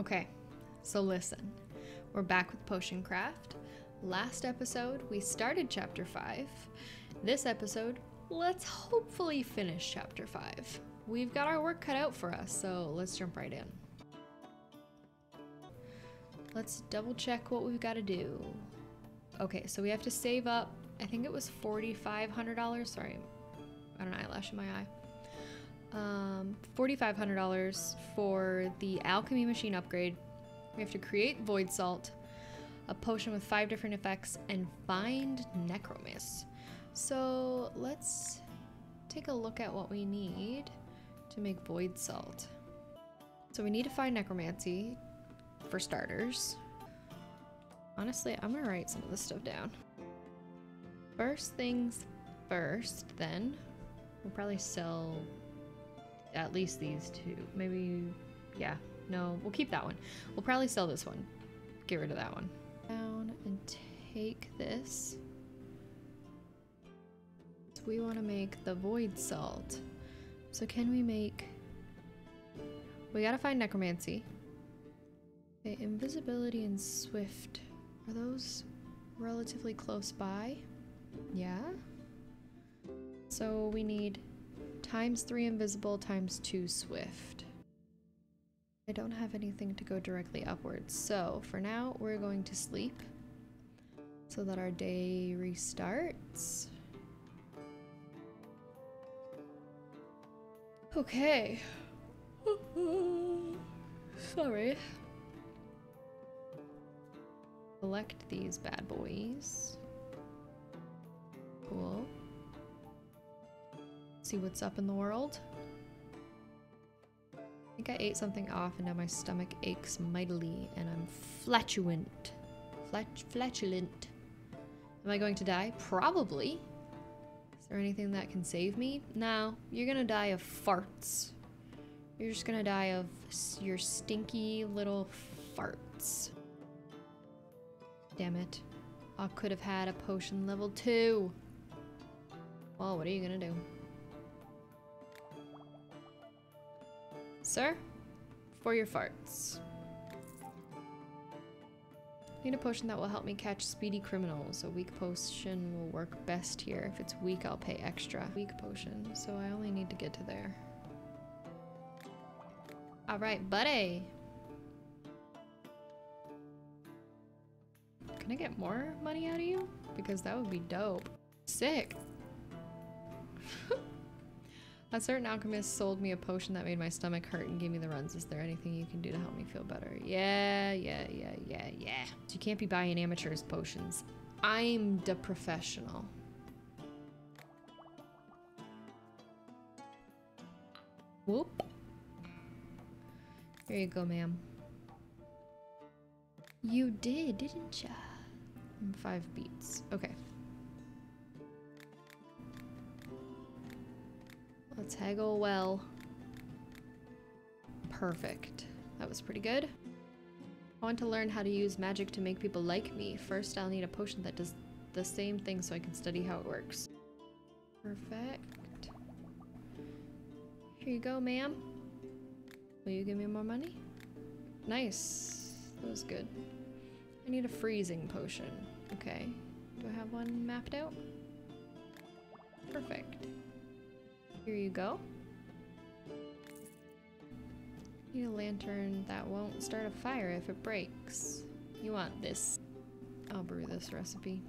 Okay, so listen. We're back with Potion Craft. Last episode, we started chapter 5. This episode, let's hopefully finish chapter 5. We've got our work cut out for us, so let's jump right in. Let's double check what we've got to do. Okay, so we have to save up, I think it was $4,500. Sorry, I don't know, eyelash in my eye. Um, $4,500 for the alchemy machine upgrade. We have to create void salt, a potion with five different effects, and find necromancy. So let's take a look at what we need to make void salt. So we need to find necromancy for starters. Honestly, I'm gonna write some of this stuff down. First things first, then, we'll probably sell at least these two. Maybe, yeah, no, we'll keep that one. We'll probably sell this one. Get rid of that one. Down and take this. So we want to make the void salt. So can we make... We gotta find necromancy. Okay, invisibility and swift. Are those relatively close by? Yeah. So we need times three invisible times two swift. I don't have anything to go directly upwards. So for now, we're going to sleep so that our day restarts. Okay. Sorry. Select these bad boys. Cool. See what's up in the world. I think I ate something off and now my stomach aches mightily and I'm flatulent. Flat flatulent. Am I going to die? Probably. Is there anything that can save me? No. You're gonna die of farts. You're just gonna die of your stinky little farts. Damn it. I could have had a potion level 2. Well, what are you gonna do? Sir, for your farts. Need a potion that will help me catch speedy criminals. A weak potion will work best here. If it's weak, I'll pay extra. Weak potion, so I only need to get to there. Alright, buddy. Can I get more money out of you? Because that would be dope. Sick. A certain alchemist sold me a potion that made my stomach hurt and gave me the runs. Is there anything you can do to help me feel better? Yeah, yeah, yeah, yeah, yeah. You can't be buying amateurs potions. I'm the professional. Whoop. Here you go, ma'am. You did, didn't ya? Five beats. Okay. Let's haggle well. Perfect. That was pretty good. I want to learn how to use magic to make people like me. First, I'll need a potion that does the same thing so I can study how it works. Perfect. Here you go, ma'am. Will you give me more money? Nice. That was good. I need a freezing potion. Okay. Do I have one mapped out? Perfect. Here you go. Need a lantern that won't start a fire if it breaks. You want this. I'll brew this recipe.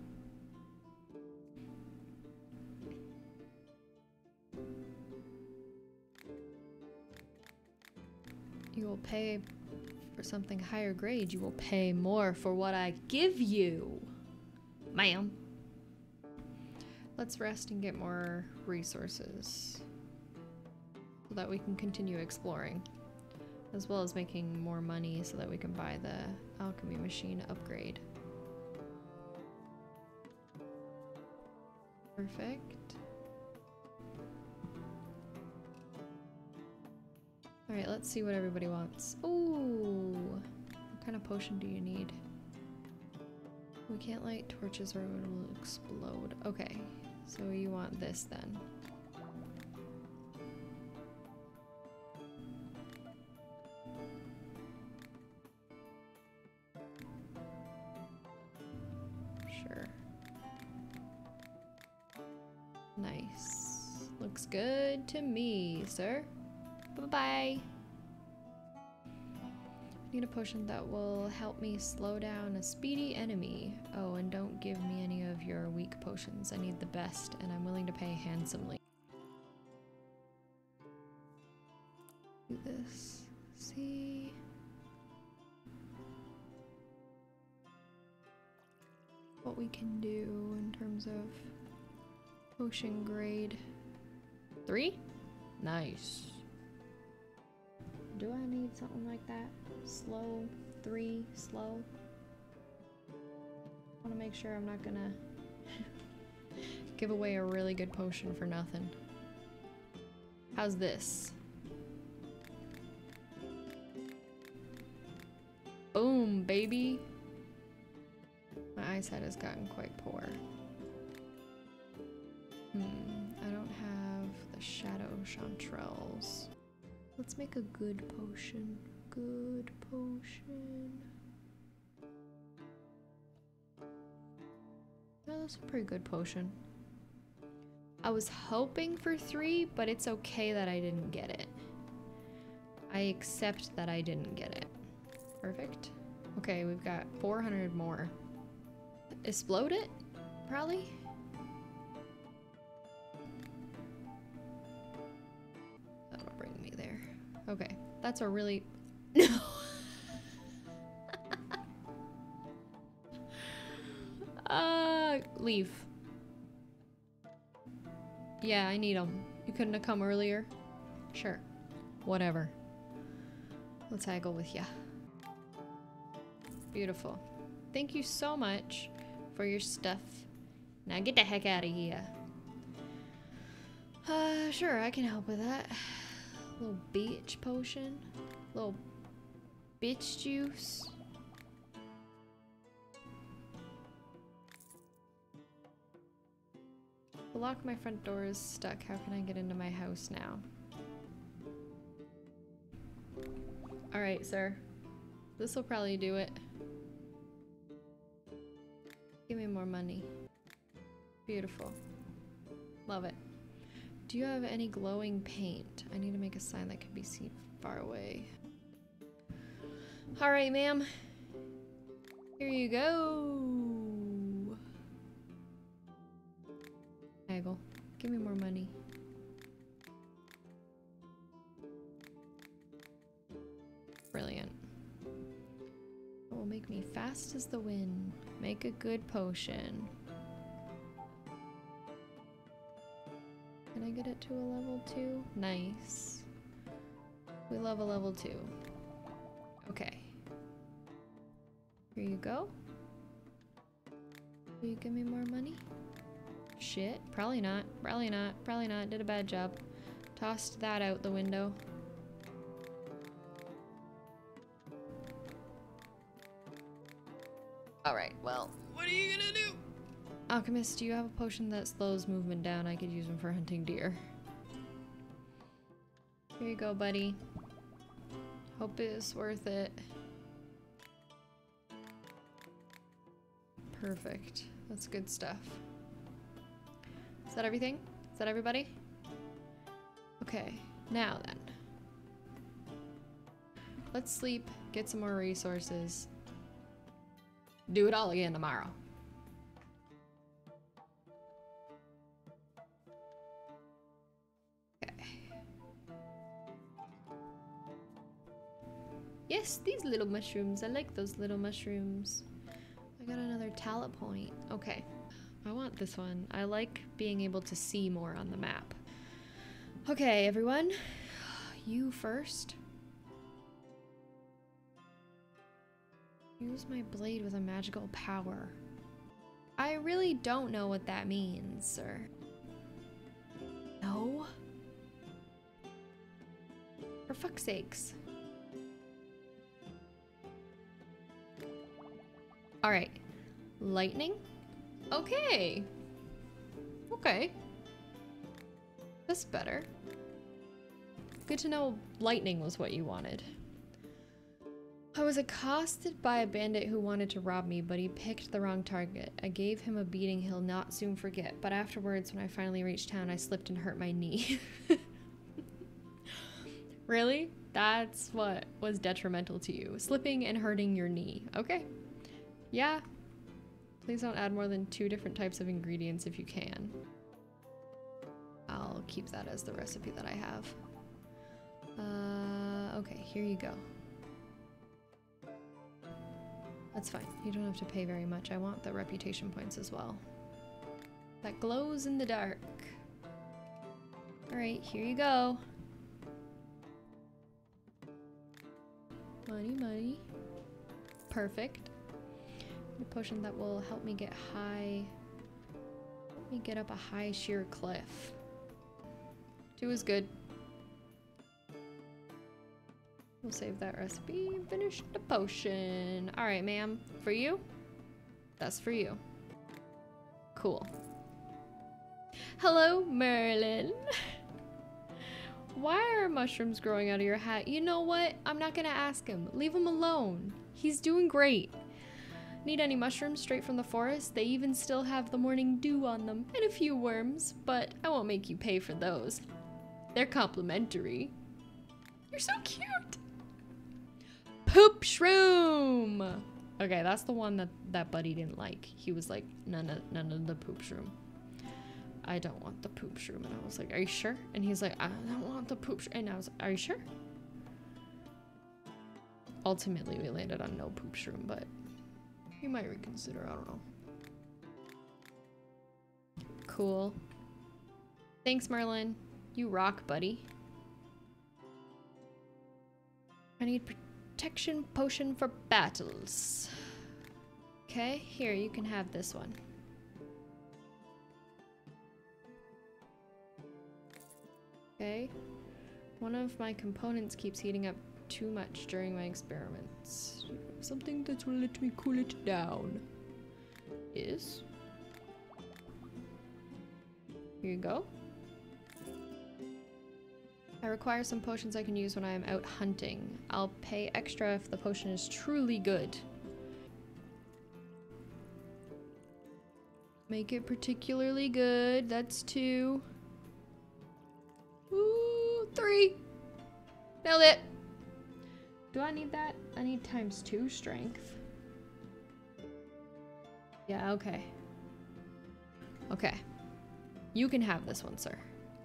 You will pay for something higher grade. You will pay more for what I give you. Ma'am. Let's rest and get more resources so that we can continue exploring as well as making more money so that we can buy the alchemy machine upgrade. Perfect. Alright, let's see what everybody wants. Ooh! What kind of potion do you need? We can't light torches or it will explode. Okay, so you want this then. To me, sir. Bye-bye. I need a potion that will help me slow down a speedy enemy. Oh, and don't give me any of your weak potions. I need the best, and I'm willing to pay handsomely. Do this. See? What we can do in terms of potion grade. Three? Nice. Do I need something like that? Slow, three, slow. I want to make sure I'm not gonna give away a really good potion for nothing. How's this? Boom, baby. My eyesight has gotten quite poor. Hmm, Shadow Chanterelles. Let's make a good potion. Good potion. Oh, that's a pretty good potion. I was hoping for three, but it's okay that I didn't get it. I accept that I didn't get it. Perfect. Okay, we've got 400 more. Explode it? Probably? Okay, that's a really... No! uh, leave. Yeah, I need them. You couldn't have come earlier? Sure. Whatever. Let's haggle with ya. Beautiful. Thank you so much for your stuff. Now get the heck out of here. Uh, sure, I can help with that. Little bitch potion. Little bitch juice. The lock my front door is stuck. How can I get into my house now? Alright, sir. This will probably do it. Give me more money. Beautiful. Love it. Do you have any glowing paint? I need to make a sign that can be seen far away. Alright, ma'am. Here you go. Haggle. Give me more money. Brilliant. It will make me fast as the wind. Make a good potion. Get it to a level 2? Nice. We love a level 2. Okay. Here you go. Will you give me more money? Shit. Probably not. Probably not. Probably not. Did a bad job. Tossed that out the window. Alright, well, Alchemist, do you have a potion that slows movement down? I could use them for hunting deer. Here you go, buddy. Hope it's worth it. Perfect. That's good stuff. Is that everything? Is that everybody? Okay, now then. Let's sleep, get some more resources. Do it all again tomorrow. These little mushrooms. I like those little mushrooms. I got another talent point. Okay. I want this one. I like being able to see more on the map. Okay, everyone. You first. Use my blade with a magical power. I really don't know what that means, sir. No? For fuck's sakes. Alright. Lightning? Okay. Okay. That's better. Good to know lightning was what you wanted. I was accosted by a bandit who wanted to rob me, but he picked the wrong target. I gave him a beating he'll not soon forget, but afterwards, when I finally reached town, I slipped and hurt my knee. really? That's what was detrimental to you. Slipping and hurting your knee. Okay. Yeah. Please don't add more than two different types of ingredients if you can. I'll keep that as the recipe that I have. Uh, okay, here you go. That's fine. You don't have to pay very much. I want the reputation points as well. That glows in the dark. Alright, here you go. Money, money. Perfect. A potion that will help me get high... Let me get up a high sheer cliff. Two is good. We'll save that recipe. Finish the potion. All right, ma'am. For you? That's for you. Cool. Hello, Merlin. Why are mushrooms growing out of your hat? You know what? I'm not gonna ask him. Leave him alone. He's doing great. Need any mushrooms straight from the forest? They even still have the morning dew on them and a few worms, but I won't make you pay for those. They're complimentary. You're so cute. Poop shroom. Okay, that's the one that that buddy didn't like. He was like, none of none of the poop shroom. I don't want the poop shroom. And I was like, are you sure? And he's like, I don't want the poop shroom. And I was like, are you sure? Ultimately, we landed on no poop shroom, but he might reconsider. I don't know. Cool. Thanks, Merlin. You rock, buddy. I need protection potion for battles. Okay, here, you can have this one. Okay. One of my components keeps heating up too much during my experiments. Something that will let me cool it down. Is. Here you go. I require some potions I can use when I am out hunting. I'll pay extra if the potion is truly good. Make it particularly good. That's two. Ooh, three. Nailed it. Do I need that? I need times two strength. Yeah, okay. Okay. You can have this one, sir.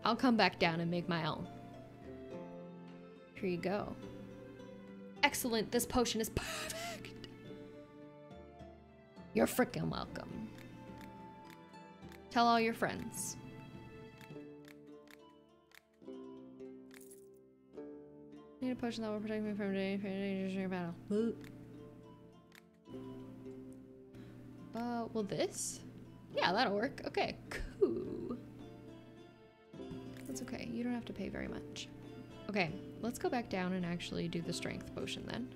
I'll come back down and make my own. Here you go. Excellent, this potion is perfect. You're freaking welcome. Tell all your friends. Need a potion that will protect me from dangers during battle. Uh, well this? Yeah, that'll work. Okay, cool. That's okay. You don't have to pay very much. Okay, let's go back down and actually do the strength potion then.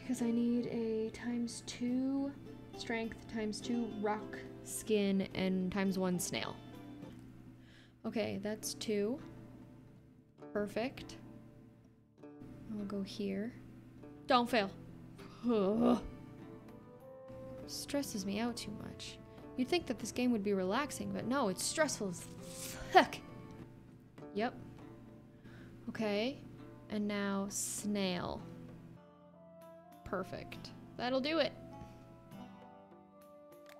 Because I need a times two strength, times two rock skin, and times one snail. Okay, that's two. Perfect. I'll go here. Don't fail. Ugh. Stresses me out too much. You'd think that this game would be relaxing, but no, it's stressful as fuck. Yep, Okay, and now snail. Perfect. That'll do it.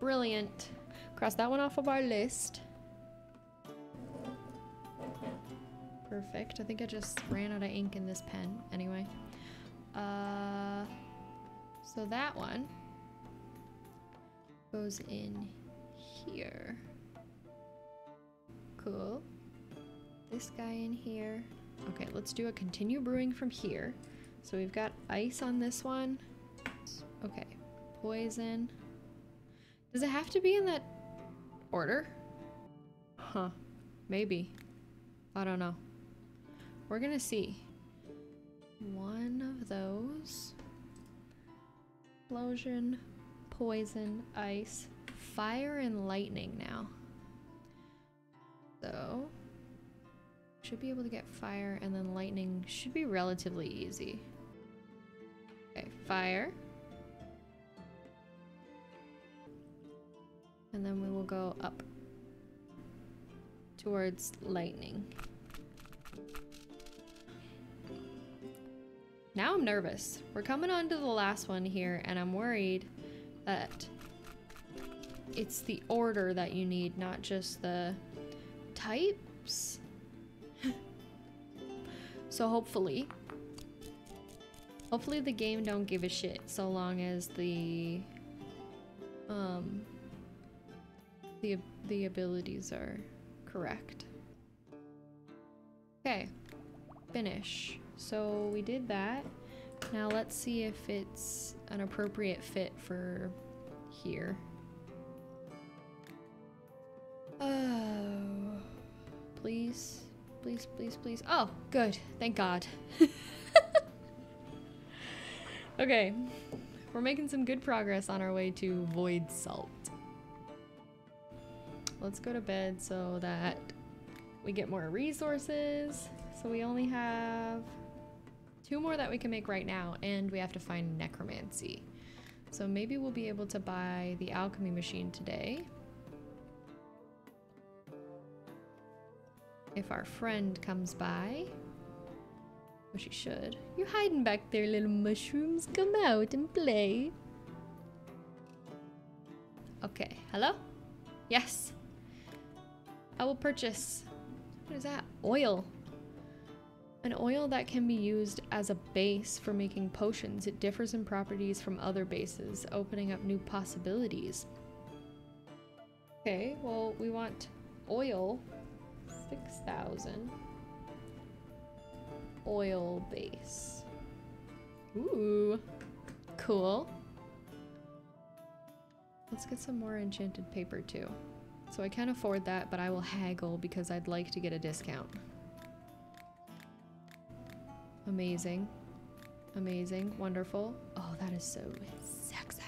Brilliant. Cross that one off of our list. Perfect. I think I just ran out of ink in this pen anyway. Uh, so that one goes in here. Cool. This guy in here. Okay, let's do a continue brewing from here. So we've got ice on this one. Okay, poison. Does it have to be in that order? Huh, maybe. I don't know. We're gonna see. One of those. Explosion, poison, ice, fire, and lightning now. So, should be able to get fire and then lightning should be relatively easy. Okay, fire. And then we will go up towards lightning. Now I'm nervous. We're coming on to the last one here, and I'm worried that it's the order that you need, not just the types. so hopefully, hopefully the game don't give a shit so long as the, um, the, the abilities are correct. Okay, finish. So we did that. Now let's see if it's an appropriate fit for here. Oh, please, please, please, please. Oh, good. Thank God. okay, we're making some good progress on our way to Void Salt. Let's go to bed so that we get more resources. So we only have two more that we can make right now, and we have to find necromancy. So maybe we'll be able to buy the alchemy machine today. If our friend comes by, which he should. You're hiding back there, little mushrooms. Come out and play. Okay, hello? Yes. I will purchase. What is that? Oil. An oil that can be used as a base for making potions. It differs in properties from other bases, opening up new possibilities. Okay, well, we want oil. 6,000. Oil base. Ooh, cool. Let's get some more enchanted paper too. So I can't afford that, but I will haggle because I'd like to get a discount. Amazing. Amazing. Wonderful. Oh, that is so sexy.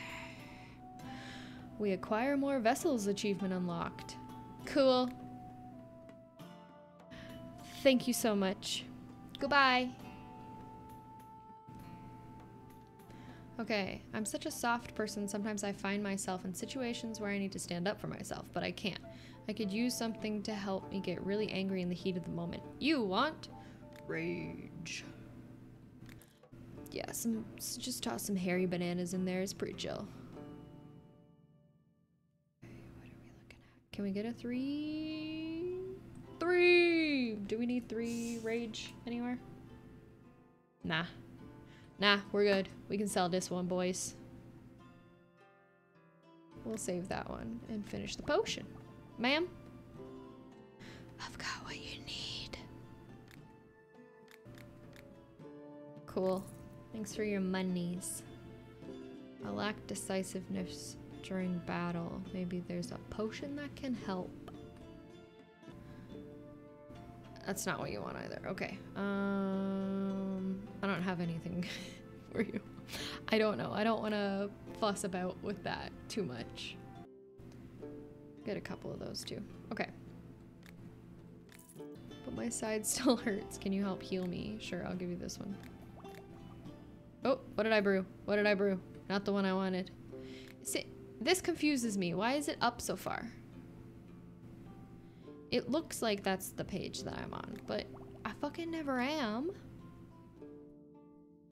We acquire more vessels achievement unlocked. Cool. Thank you so much. Goodbye. Okay, I'm such a soft person, sometimes I find myself in situations where I need to stand up for myself, but I can't. I could use something to help me get really angry in the heat of the moment. You want rage yeah, some just toss some hairy bananas in there. It's pretty chill. Okay, what are we looking at? Can we get a three? Three! Do we need three rage anywhere? Nah. Nah, we're good. We can sell this one, boys. We'll save that one and finish the potion. Ma'am? I've got what you need. Cool. Thanks for your monies. I lack decisiveness during battle. Maybe there's a potion that can help. That's not what you want either. Okay. Um, I don't have anything for you. I don't know. I don't want to fuss about with that too much. Get a couple of those too. Okay. But my side still hurts. Can you help heal me? Sure, I'll give you this one. Oh, what did I brew? What did I brew? Not the one I wanted. See, this confuses me. Why is it up so far? It looks like that's the page that I'm on, but I fucking never am.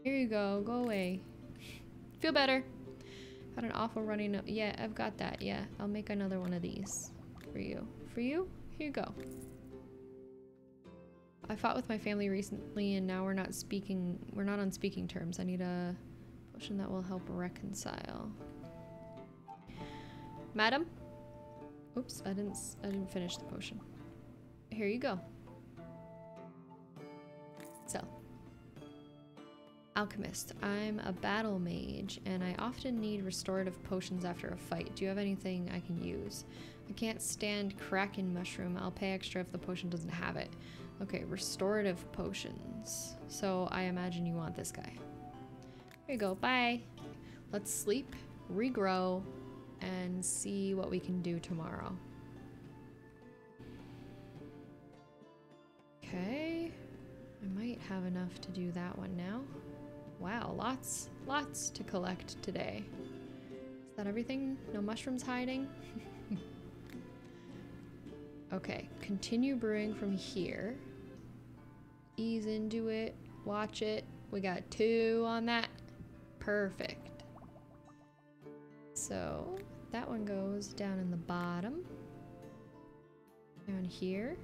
Here you go. Go away. Feel better. Had an awful running. Up. Yeah, I've got that. Yeah, I'll make another one of these for you. For you? Here you go. I fought with my family recently and now we're not speaking, we're not on speaking terms. I need a potion that will help reconcile. Madam? Oops, I didn't, I didn't finish the potion. Here you go. So. Alchemist. I'm a battle mage and I often need restorative potions after a fight. Do you have anything I can use? I can't stand Kraken mushroom. I'll pay extra if the potion doesn't have it. Okay, restorative potions. So I imagine you want this guy. Here you go, bye. Let's sleep, regrow, and see what we can do tomorrow. Okay, I might have enough to do that one now. Wow, lots, lots to collect today. Is that everything? No mushrooms hiding? okay, continue brewing from here. Ease into it, watch it. We got two on that. Perfect. So that one goes down in the bottom. Down here.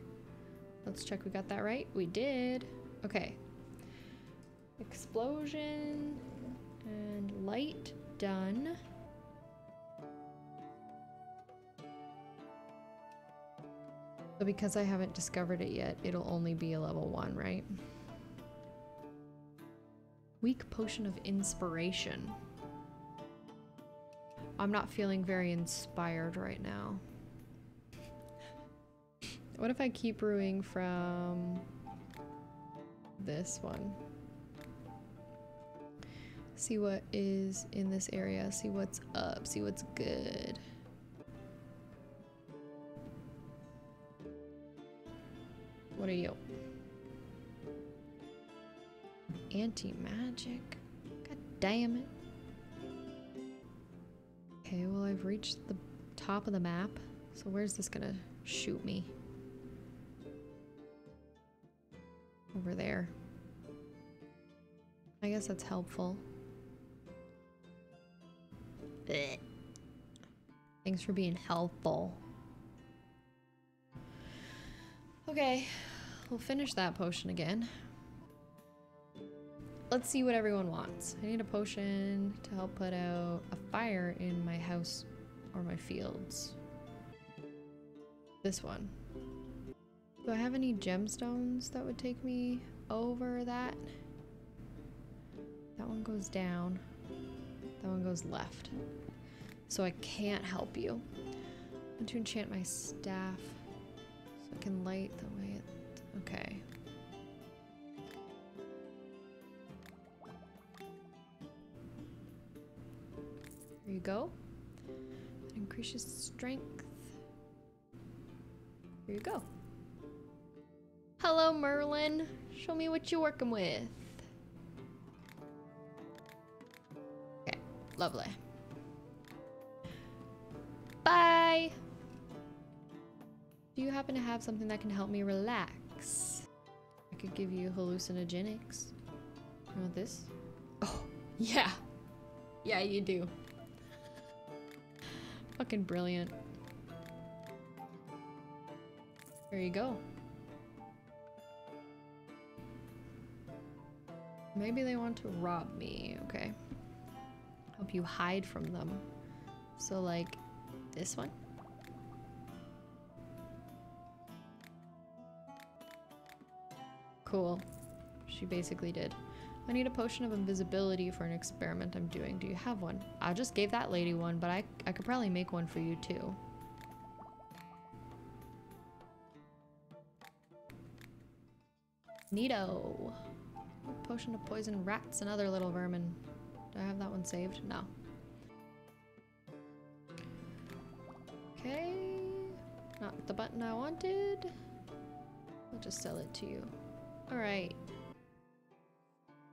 Let's check we got that right. We did. Okay. Explosion and light done. So because I haven't discovered it yet, it'll only be a level one, right? Weak potion of inspiration. I'm not feeling very inspired right now. What if I keep brewing from this one? See what is in this area, see what's up, see what's good. What are you? Anti-magic? God damn it. Okay, well I've reached the top of the map. So where's this gonna shoot me? Over there. I guess that's helpful. Blech. Thanks for being helpful. Okay, we'll finish that potion again. Let's see what everyone wants. I need a potion to help put out a fire in my house or my fields. This one. Do I have any gemstones that would take me over that? That one goes down. That one goes left. So I can't help you. I want to enchant my staff so I can light the. Okay. There you go. It increases strength. Here you go. Hello, Merlin. Show me what you're working with. Okay, lovely. Bye! Do you happen to have something that can help me relax? I could give you hallucinogenics. You want this? Oh, yeah. Yeah, you do. Fucking brilliant. There you go. Maybe they want to rob me, okay. Help you hide from them. So like this one? Cool. She basically did. I need a potion of invisibility for an experiment I'm doing. Do you have one? I just gave that lady one, but I, I could probably make one for you too. Neato. Oh, potion to poison rats and other little vermin. Do I have that one saved? No. Okay. Not the button I wanted. I'll just sell it to you. Alright.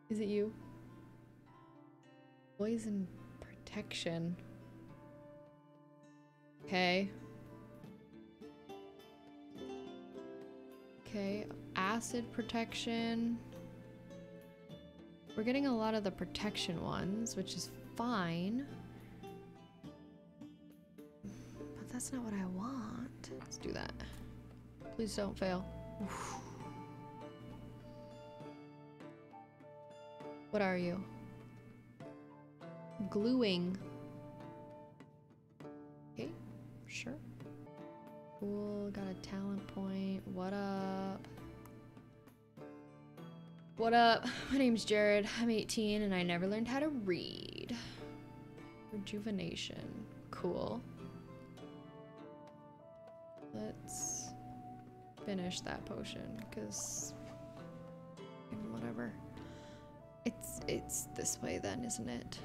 Is it you? Poison protection. Okay. Okay, acid protection. We're getting a lot of the protection ones, which is fine. But that's not what I want. Let's do that. Please don't fail. What are you? Gluing. Okay, sure. Cool, got a talent point. What up? What up? My name's Jared. I'm 18 and I never learned how to read. Rejuvenation. Cool. Let's finish that potion, because whatever. It's it's this way then, isn't it?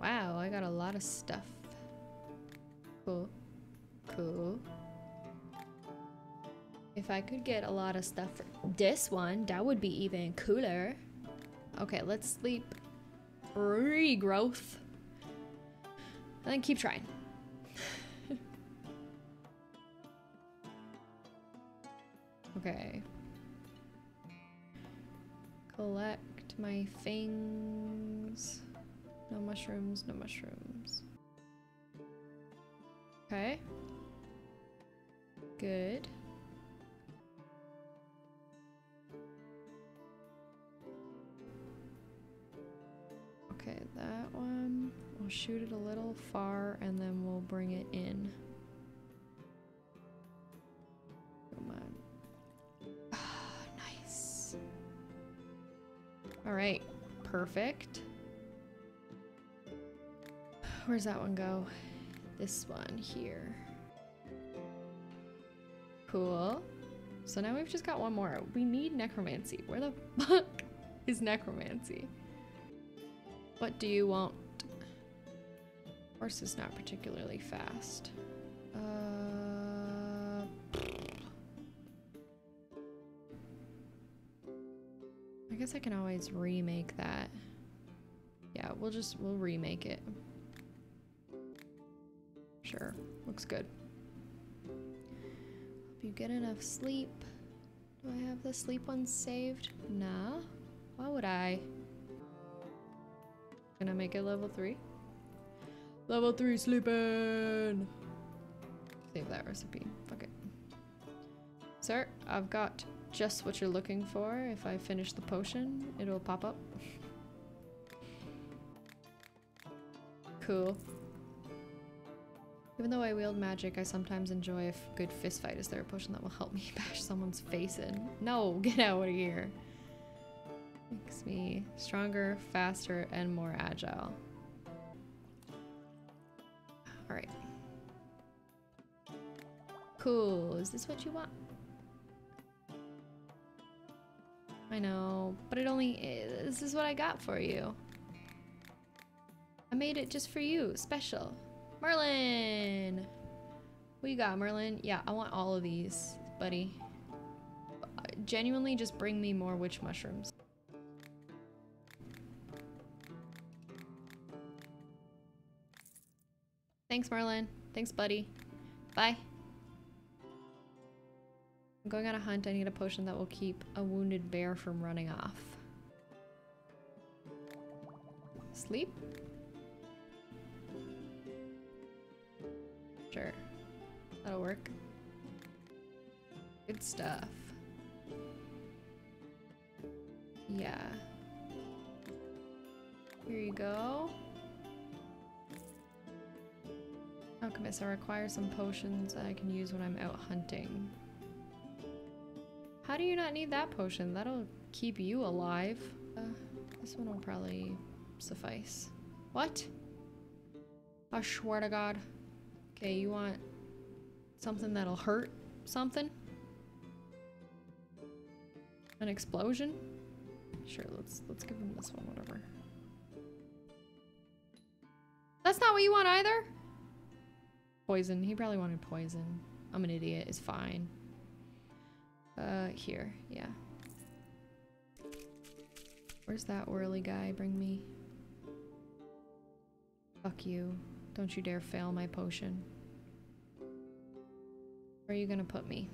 Wow, I got a lot of stuff. Cool. Cool. If I could get a lot of stuff for this one, that would be even cooler. Okay, let's sleep. Regrowth. And then keep trying. Okay. Collect my things. No mushrooms, no mushrooms. Okay. Good. Okay, that one. We'll shoot it a little far and then we'll bring it in. Perfect. Where's that one go? This one here. Cool. So now we've just got one more. We need necromancy. Where the fuck is necromancy? What do you want? Horse is not particularly fast. Guess I can always remake that. Yeah, we'll just, we'll remake it. Sure, looks good. Hope you get enough sleep. Do I have the sleep one saved? Nah. Why would I? Gonna make it level 3? Level 3 sleeping! Save that recipe. fuck it. Sir, I've got just what you're looking for. If I finish the potion, it'll pop up. cool. Even though I wield magic, I sometimes enjoy a good fist fight. Is there a potion that will help me bash someone's face in? No, get out of here. Makes me stronger, faster, and more agile. Alright. Cool. Is this what you want? I know, but it only is. This is what I got for you. I made it just for you. Special. Merlin! What you got, Merlin? Yeah, I want all of these, buddy. Genuinely, just bring me more witch mushrooms. Thanks, Merlin. Thanks, buddy. Bye. I'm going on a hunt. I need a potion that will keep a wounded bear from running off. Sleep? Sure. That'll work. Good stuff. Yeah. Here you go. Alchemist, I require some potions that I can use when I'm out hunting. How do you not need that potion? That'll keep you alive. Uh, this one will probably suffice. What? I swear to God. Okay, you want something that'll hurt something? An explosion? Sure, let's let's give him this one, whatever. That's not what you want either? Poison. He probably wanted poison. I'm an idiot. It's fine. Uh, here. Yeah. Where's that whirly guy? Bring me. Fuck you. Don't you dare fail my potion. Where are you gonna put me?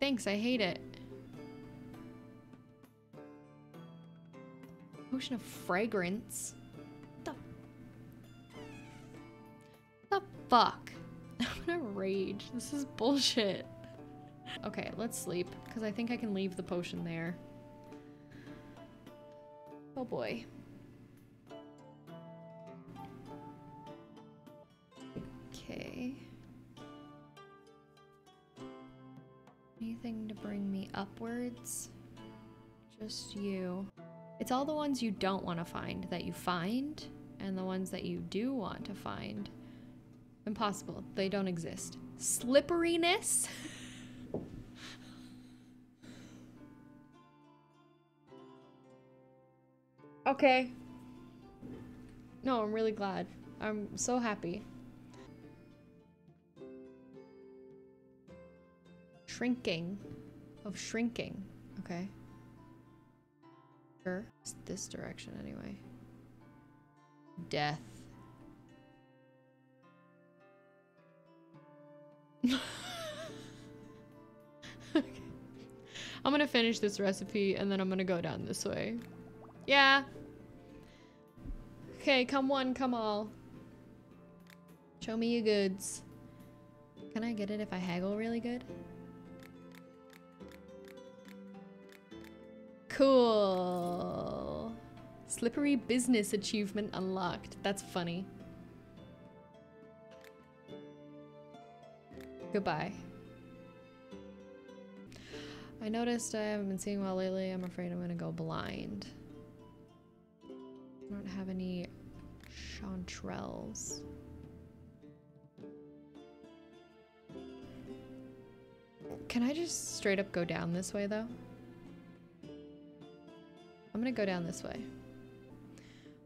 Thanks, I hate it. Potion of fragrance? What the fuck. I'm gonna rage. This is bullshit. Okay, let's sleep, because I think I can leave the potion there. Oh boy. Okay. Anything to bring me upwards? Just you. It's all the ones you don't want to find that you find, and the ones that you do want to find. Impossible. They don't exist. Slipperiness? okay. No, I'm really glad. I'm so happy. Shrinking. Of shrinking. Okay. Sure. It's this direction anyway. Death. Okay. I'm gonna finish this recipe and then I'm gonna go down this way. Yeah. Okay, come one, come all. Show me your goods. Can I get it if I haggle really good? Cool. Slippery business achievement unlocked. That's funny. Goodbye. I noticed I haven't been seeing well lately. I'm afraid I'm gonna go blind. I don't have any chanterelles. Can I just straight up go down this way though? I'm gonna go down this way.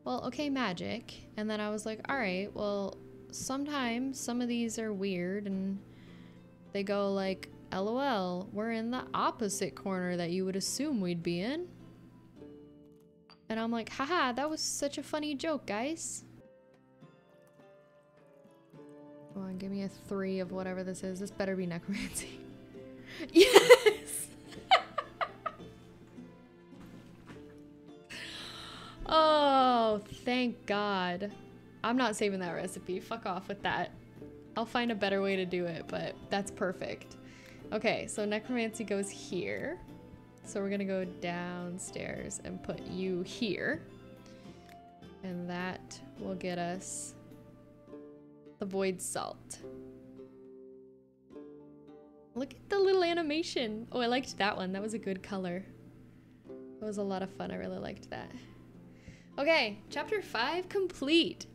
Well, okay, magic. And then I was like, all right, well, sometimes some of these are weird and they go like, LOL, we're in the opposite corner that you would assume we'd be in. And I'm like, haha, that was such a funny joke, guys. Come on, give me a three of whatever this is. This better be necromancy. yes! oh, thank God. I'm not saving that recipe. Fuck off with that. I'll find a better way to do it, but that's perfect. Okay, so necromancy goes here. So we're gonna go downstairs and put you here. And that will get us the void salt. Look at the little animation. Oh, I liked that one. That was a good color. That was a lot of fun. I really liked that. Okay, chapter five complete.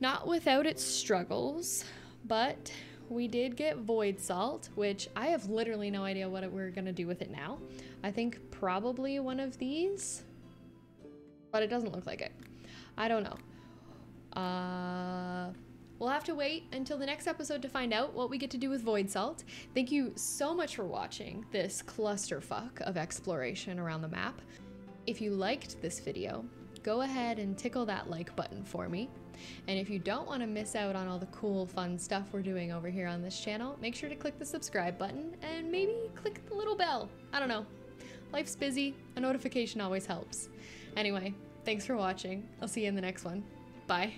Not without its struggles, but we did get void salt, which I have literally no idea what we're gonna do with it now. I think probably one of these, but it doesn't look like it. I don't know. Uh, we'll have to wait until the next episode to find out what we get to do with void salt. Thank you so much for watching this clusterfuck of exploration around the map. If you liked this video, go ahead and tickle that like button for me. And if you don't want to miss out on all the cool, fun stuff we're doing over here on this channel, make sure to click the subscribe button and maybe click the little bell. I don't know. Life's busy, a notification always helps. Anyway, thanks for watching. I'll see you in the next one. Bye.